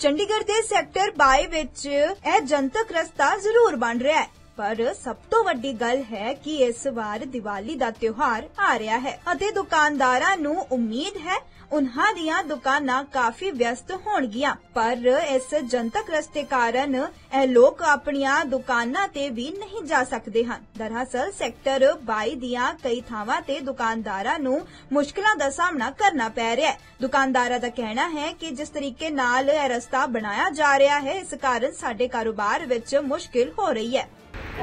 ਚੰਡੀਗੜ੍ਹ ਦੇ ਸੈਕਟਰ 22 ਵਿੱਚ ਇਹ ਜਨਤਕ ਰਸਤਾ ਜ਼ਰੂਰ ਬਣ ਰਿਹਾ ਹੈ। ਪਰ ਸਭ ਤੋਂ ਵੱਡੀ ਗੱਲ ਹੈ ਕਿ ਇਸ ਵਾਰ ਦੀਵਾਲੀ ਦਾ ਤਿਉਹਾਰ ਆ ਰਿਹਾ ਹੈ ਅਤੇ ਦੁਕਾਨਦਾਰਾਂ ਨੂੰ ਉਮੀਦ ਹੈ ਉਨ੍ਹਾਂ ਦੀਆਂ ਦੁਕਾਨਾਂ ਕਾਫੀ ਵਿਅਸਤ ਹੋਣਗੀਆਂ, ਪਰ ਇਸ ਜਨਤਕ ਰਸਤੇ ਕਾਰਨ ਇਹ ਲੋਕ ਆਪਣੀਆਂ ਦੁਕਾਨਾਂ ਤੇ ਵੀ ਨਹੀਂ ਜਾ ਸਕਦੇ ਹਨ। ਦਰਅਸਲ, ਸੈਕਟਰ 22 ਦੀਆਂ ਕਈ ਥਾਵਾਂ ਤੇ ਦੁਕਾਨਦਾਰਾਂ ਨੂੰ ਮੁਸ਼ਕਲਾਂ ਦਾ ਸਾਹਮਣਾ ਕਰਨਾ ਪੈ ਰਿਹਾ ਹੈ। ਦੁਕਾਨਦਾਰਾਂ ਦਾ ਕਹਿਣਾ ਹੈ ਕਿ ਜਿਸ ਤਰੀਕੇ ਨਾਲ ਇਹ ਰਸਤਾ ਬਣਾਇਆ ਜਾ ਰਿਹਾ ਹੈ, ਇਸ ਕਾਰਨ ਸਾਡੇ ਕਾਰੋਬਾਰ ਵਿੱਚ ਮੁਸ਼ਕਿਲ ਹੋ ਰਹੀ ਹੈ।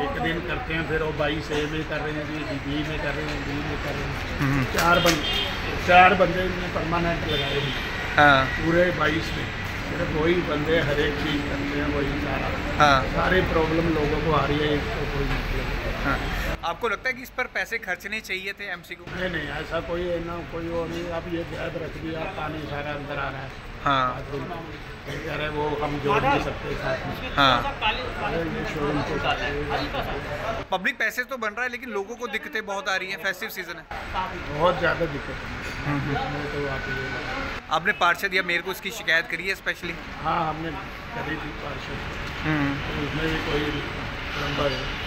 एक दिन करते हैं फिर वो बाईस ए में कर रहे हैं जी बी में कर रहे हैं बी में कर रहे हैं। चार बंदे चार बंदे परमानेंट लगाए हैं। हाँ। पूरे बाईस में। सिर्फ़ वही बंदे हर एक चीज़ करते हैं वही सारा। हाँ। सारी प्रॉब्लम लोगों को आ रही है इसको कोई मतलब हाँ। आपको लगता है कि इस पर पैसे खर्चने चाहिए थे एमसी को? नहीं नहीं ऐसा कोई है ना कोई वो नहीं। अब ये गैप रख दिया पानी सारा अंदर आ रहा है। हाँ। कह रहे वो हम जोड़ नहीं सकते साथ में। हाँ। पब्लिक पैसे तो बन रहा है लेकिन लोगों को दिक्कतें बहुत आ रही हैं फेस्टिव सीज़न है। बहुत ज़्यादा दिक्कत है। तो आप आपने पार्षद या मेयर को इसकी शिकायत करी है स्पेशली हाँ हमने करी थी पार्षद। तो उसमें भी कोई नंबर है।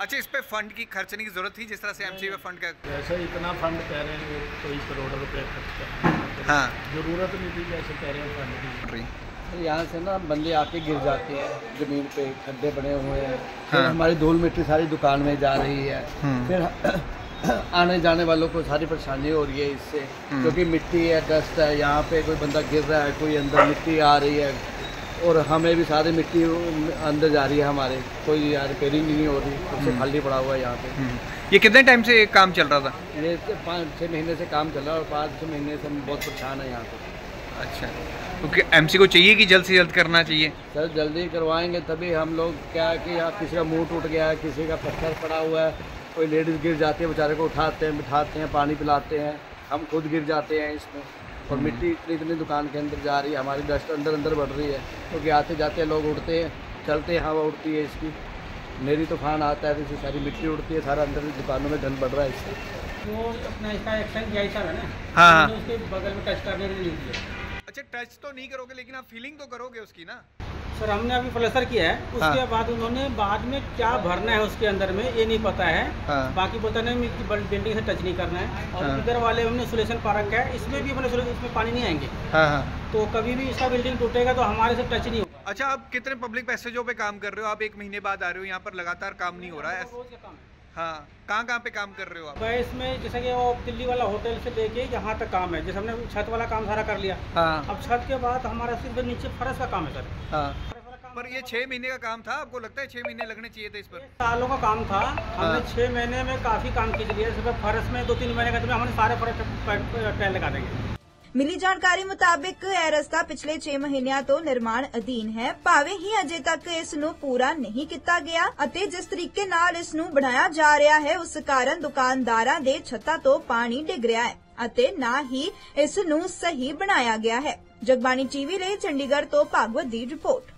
अच्छा इस पे फंड की खर्चने की ज़रूरत थी जिस तरह से एमसी में फंड का जैसे इतना फंड कह रहे हैं कोई करोड़ रुपए खर्च कर हाँ। ज़रूरत नहीं थी जैसे कह रहे हैं फंड की। यहाँ से ना बंदे आके गिर जाते हैं ज़मीन पे खड्डे बने हुए हैं। फिर हाँ। हमारी धूल मिट्टी सारी दुकान में जा रही है। हम्म। फिर आने जाने वालों को सारी परेशानी हो रही है इससे। हम्म। क्योंकि मिट्टी है डस्ट है यहाँ पे कोई बंदा गिर रहा है कोई अंदर मिट्टी आ रही है। और हमें भी सारी मिट्टी अंदर जा रही है हमारे। कोई यार रिपेयरिंग नहीं हो रही हम्म। सबसे खाली पड़ा हुआ है यहाँ पे। ये कितने टाइम से काम चल रहा था? ये तो पाँच छः महीने से काम चल रहा है और पाँच छः महीने से हम बहुत परेशान है यहाँ पे। अच्छा। क्योंकि एमसी को चाहिए कि जल्द से जल्द करना चाहिए? सर जल्दी करवाएँगे तभी हम लोग क्या है कि यहाँ किसी का मुँह टूट गया है किसी का पत्थर पड़ा हुआ है कोई लेडीज़ गिर जाती है बेचारे को उठाते हैं बिठाते हैं पानी पिलाते हैं। हम खुद गिर जाते हैं इसमें। और मिट्टी इतनी इतनी दुकान के अंदर जा रही है हमारी डस्ट अंदर अंदर बढ़ रही है। क्योंकि आते जाते लोग उड़ते हैं चलते हैं हवा उड़ती है इसकी। मेरी तूफ़ान आता है तो इससे सारी मिट्टी उड़ती है सारा अंदर दुकानों में धन बढ़ रहा है इससे। वो अपना इसका एक्शन किया सर है ना? हाँ, हाँ। उसके बगल में टच करने नहीं दिया अच्छा टच तो नहीं करोगे लेकिन आप फीलिंग तो करोगे उसकी ना? सर हमने अभी प्लस्तर किया है। उसके हाँ। बाद उन्होंने बाद में क्या भरना है उसके अंदर में ये नहीं पता है। हाँ। बाकी बोलता नहीं कि बिल्डिंग से टच नहीं करना है। और हाँ। इधर वाले हमने सोलेशन पा रखा है इसमें भी हमने इसमें पानी नहीं आएँगे। हाँ हाँ। तो कभी भी इसका बिल्डिंग टूटेगा तो हमारे से टच नहीं होगा। अच्छा आप कितने पब्लिक पैसेजों पर काम कर रहे हो? आप एक महीने बाद आ रहे हो यहाँ पर लगातार काम नहीं हो रहा है। रोज का काम है कहाँ कहाँ पे काम कर रहे हो आप? मैं इसमें जैसे कि वो दिल्ली वाला होटल से लेके यहाँ तक काम है। जैसे हमने छत वाला काम सारा कर लिया। हाँ। अब छत के बाद हमारा सिर्फ़ नीचे फर्श का काम है सर। हाँ। पर ये छह महीने का काम था? आपको लगता है छह महीने लगने चाहिए थे इस पर? सालों का काम था। हमने हाँ। छः महीने में काफ़ी काम सुबह फर्श में दो तीन महीने के में हमने सारे फर्श टाइल लगा देंगे। ਮਿਲੀ ਜਾਣਕਾਰੀ ਮੁਤਾਬਿਕ ਇਹ ਰਸਤਾ ਪਿਛਲੇ 6 ਮਹੀਨਿਆਂ ਤੋਂ ਨਿਰਮਾਣ ਅਧੀਨ ਹੈ। ਭਾਵੇਂ ਹੀ ਅਜੇ ਤੱਕ ਇਸ ਨੂੰ ਪੂਰਾ ਨਹੀਂ ਕੀਤਾ ਗਿਆ ਅਤੇ ਜਿਸ ਤਰੀਕੇ ਨਾਲ ਇਸ ਨੂੰ ਬਣਾਇਆ ਜਾ ਰਿਹਾ ਹੈ, ਉਸ ਕਾਰਨ ਦੁਕਾਨਦਾਰਾਂ ਦੇ ਛੱਤਾਂ ਤੋਂ ਪਾਣੀ ਡਿੱਗ ਰਿਹਾ ਹੈ ਅਤੇ ਨਾ ਹੀ ਇਸ ਨੂੰ ਸਹੀ ਬਣਾਇਆ ਗਿਆ ਹੈ। ਜਗਬਾਣੀ ਟੀਵੀ ਲਈ ਚੰਡੀਗੜ੍ਹ ਤੋਂ ਭਾਗਵਤ ਦੀ ਰਿਪੋਰਟ।